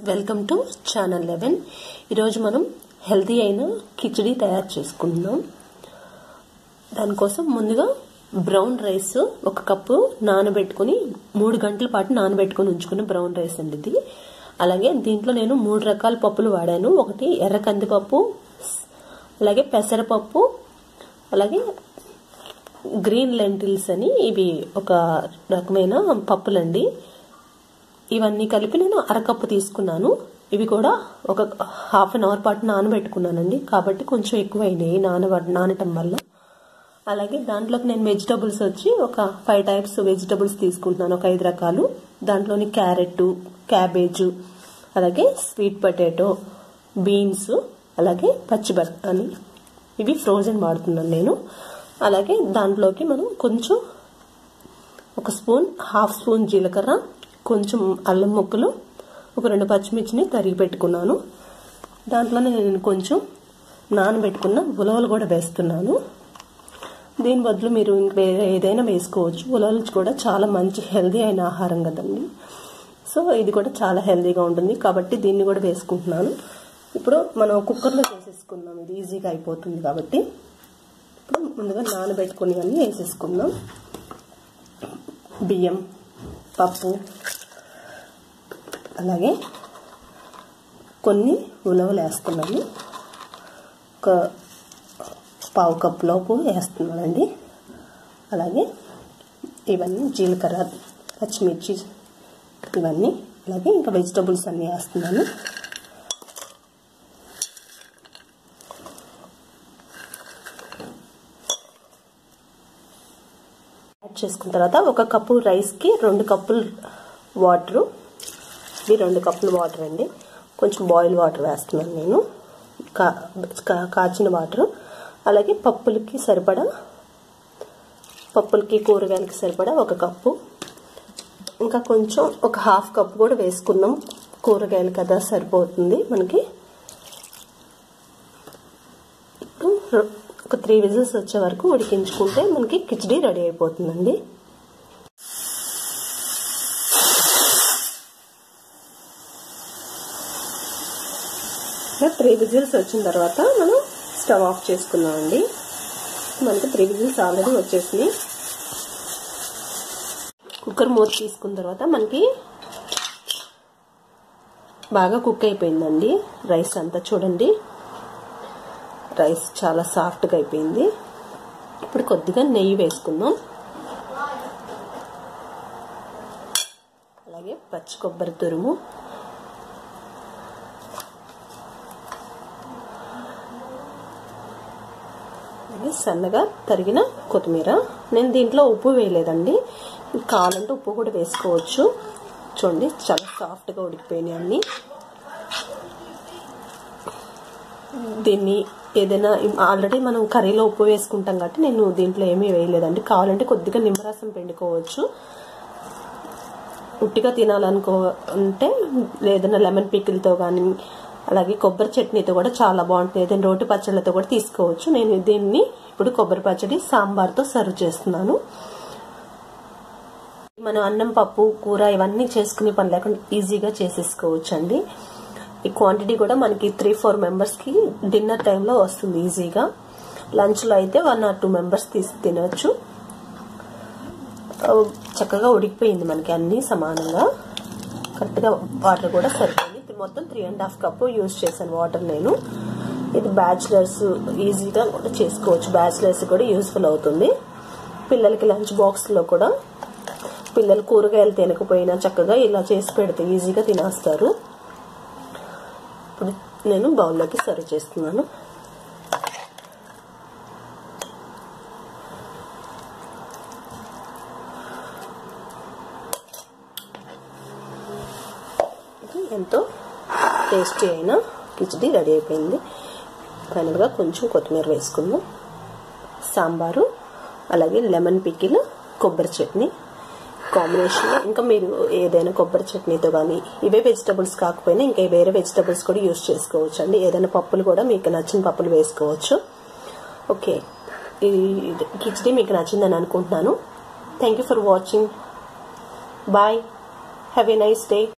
Welcome to channel eleven. ఈరోజు మనం healthy అయిన కిచడీ తయారు చేసుకుందాం. దానికోసం ముందుగా బ్రౌన్ రైస్ ఒక కప్పు నానబెట్టుకుని మూడు గంటల పాటు నానబెట్టుకుని ఉంచుకున్న బ్రౌన్ రైస్ అండి ఇది. అలాగే దీంట్లో నేను మూడు రకాల పప్పులు వాడాను. ఒకటి ఎర్ర కందిపప్పు అలాగే పెసరపప్పు అలాగే గ్రీన్ లెంటిల్స్ అని ఇవి ఒక రకమైన పప్పులండి. ఇవన్నీ కలిపి నేను అరకప్పు తీసుకున్నాను. ఇవి కూడా ఒక హాఫ్ అన్ అవర్ పాటు నానబెట్టుకున్నానండి. కాబట్టి కొంచెం ఎక్కువ అయినాయి నాన నానటం వల్ల. అలాగే దాంట్లోకి నేను వెజిటబుల్స్ వచ్చి ఒక ఫైవ్ టైప్స్ వెజిటబుల్స్ తీసుకుంటున్నాను. ఒక ఐదు రకాలు. దాంట్లోని క్యారెట్ క్యాబేజు అలాగే స్వీట్ పొటాటో బీన్స్ అలాగే పచ్చి అని ఇవి ఫ్రోజన్ వాడుతున్నాను నేను. అలాగే దాంట్లోకి మనం కొంచెం ఒక స్పూన్ హాఫ్ స్పూన్ జీలకర్ర కొంచెం అల్లం ముక్కలు ఒక రెండు పచ్చిమిర్చిని తరిగి పెట్టుకున్నాను. దాంట్లోనే నేను కొంచెం నానబెట్టుకున్న ఉలవలు కూడా వేస్తున్నాను. దీని బదులు మీరు వేరే ఏదైనా వేసుకోవచ్చు. ఉలవలు కూడా చాలా మంచి హెల్దీ అయిన ఆహారం కదండి. సో ఇది కూడా చాలా హెల్దీగా ఉంటుంది. కాబట్టి దీన్ని కూడా వేసుకుంటున్నాను. ఇప్పుడు మనం కుక్కర్లో చేసేసుకుందాం. ఇది ఈజీగా అయిపోతుంది కాబట్టి. ఇప్పుడు ముందుగా నానబెట్టుకుని అన్నీ వేసేసుకుందాం. బియ్యం పప్పు అలాగే కొన్ని ఉలవలు వేస్తున్నాను. ఒక పావు కప్ లోపు వేస్తున్నానండి. అలాగే ఇవన్నీ జీలకర్ర పచ్చిమిర్చి ఇవన్నీ. అలాగే ఇంకా వెజిటబుల్స్ అన్నీ వేస్తున్నాను. యాడ్ చేసుకున్న తర్వాత ఒక కప్పు రైస్కి రెండు కప్పులు వాటరు. ఇవి రెండు కప్పులు వాటర్ అండి. కొంచెం బాయిల్ వాటర్ వేస్తున్నాను నేను. కా కాచిన వాటర్. అలాగే పప్పులకి సరిపడా పప్పులకి కూరగాయలకి సరిపడా ఒక కప్పు. ఇంకా కొంచెం ఒక హాఫ్ కప్ కూడా వేసుకుందాం కూరగాయలు కదా సరిపోతుంది మనకి. ఒక త్రీ విజిల్స్ వచ్చే వరకు ఉడికించుకుంటే మనకి కిచడీ రెడీ అయిపోతుందండి. త్రీ విజిల్స్ వచ్చిన తర్వాత మనం స్టవ్ ఆఫ్ చేసుకున్నామండి. మనకి త్రీ విజిల్స్ ఆల్రెడీ వచ్చేసినాయి. కుక్కర్ మూత తీసుకున్న తర్వాత మనకి బాగా కుక్ అయిపోయిందండి. రైస్ అంతా చూడండి. రైస్ చాలా సాఫ్ట్గా అయిపోయింది. ఇప్పుడు కొద్దిగా నెయ్యి వేసుకుందాం. అలాగే పచ్చి కొబ్బరి తురుము. సన్నగా తరిగిన కొత్తిమీర. నేను దీంట్లో ఉప్పు వేయలేదండి. కావాలంటే ఉప్పు కూడా వేసుకోవచ్చు. చూడండి చాలా సాఫ్ట్గా ఉడికిపోయినాయి అన్నీ. దీన్ని ఏదైనా ఆల్రెడీ మనం కర్రీలో ఉప్పు వేసుకుంటాం కాబట్టి నేను దీంట్లో ఏమీ వేయలేదండి. కావాలంటే కొద్దిగా నిమ్మరసం పిండుకోవచ్చు. ఉట్టిగా తినాలనుకో అంటే ఏదైనా లెమన్ పికిల్తో కానీ అలాగే కొబ్బరి చట్నీతో కూడా చాలా బాగుంటుంది. ఏదైనా రోటి పచ్చళ్ళతో కూడా తీసుకోవచ్చు. నేను దీన్ని ఇప్పుడు కొబ్బరి పచ్చడి సాంబార్తో సర్వ్ చేస్తున్నాను. మనం అన్నం పప్పు కూర ఇవన్నీ చేసుకునే పని లేకుండా ఈజీగా చేసేసుకోవచ్చు అండి ఈ క్వాంటిటీ కూడా మనకి త్రీ ఫోర్ మెంబర్స్కి డిన్నర్ టైంలో వస్తుంది ఈజీగా. లంచ్లో అయితే వన్ ఆర్ టూ మెంబర్స్ తీసి తినవచ్చు చక్కగా ఉడికిపోయింది మనకి అన్నీ సమానంగా. కరెక్ట్గా వాటర్ కూడా సరిపోయింది. మొత్తం three and half cup use చేశాను వాటర్ నేను. ఇది బ్యాచిలర్స్ ఈజీగా కూడా చేసుకోవచ్చు. బ్యాచిలర్స్ కూడా యూస్ఫుల్ అవుతుంది. పిల్లలకి లంచ్ బాక్స్లో కూడా పిల్లలు కూరగాయలు తినకపోయినా చక్కగా ఇలా చేసి పెడితే ఈజీగా తినేస్తారు. ఇప్పుడు నేను బౌల్లోకి సర్వ్ చేస్తున్నాను. ఎంతో టేస్టీ అయిన కిచిడి రెడీ అయిపోయింది. ఫైనల్గా కొంచెం కొత్తిమీర వేసుకుందాం. సాంబారు అలాగే లెమన్ పికిల్ కొబ్బరి చట్నీ. కాంబినేషన్ ఇంకా మీరు ఏదైనా కొబ్బరి చట్నీతో కానీ ఇవే వెజిటబుల్స్ కాకపోయినా ఇంకా వేరే వెజిటబుల్స్ కూడా యూస్ చేసుకోవచ్చు అండి ఏదైనా పప్పులు కూడా మీకు నచ్చిన పప్పులు వేసుకోవచ్చు. ఓకే. ఈ కిచడీ మీకు నచ్చిందని అనుకుంటున్నాను. Thank you for watching bye have a nice day